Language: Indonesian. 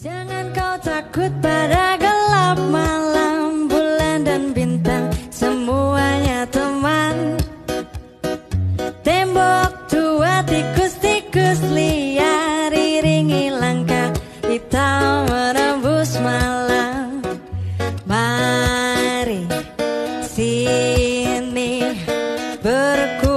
Jangan kau takut pada gelap malam Bulan dan bintang semuanya teman. Tembok tua tikus-tikus liar Iringi langkah kita menembus malam. Mari sini berkumpul